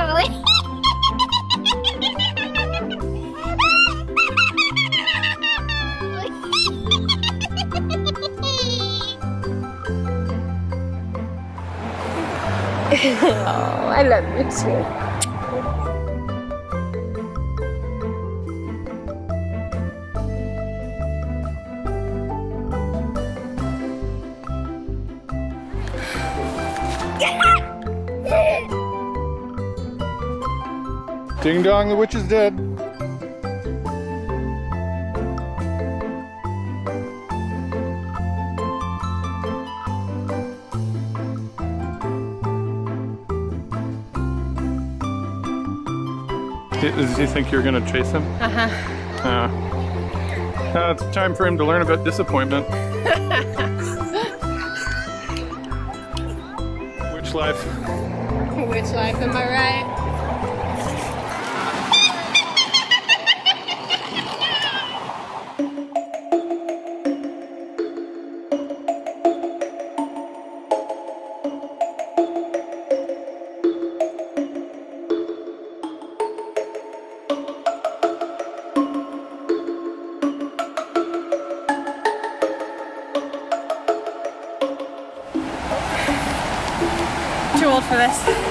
Oh, I love you too. Ding dong, the witch is dead. Does he think you're gonna chase him? Uh-huh. Uh, uh, it's time for him to learn about disappointment. Witch life. Witch life am I right? Too old for this.